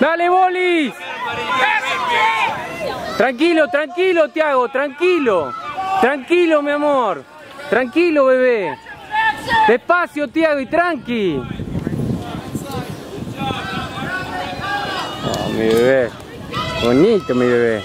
Dale, bolis. Tranquilo, tranquilo, Tiago, tranquilo. Tranquilo, mi amor. Tranquilo, bebé. Despacio, Tiago, y tranqui. Oh, mi bebé. Bonito, mi bebé.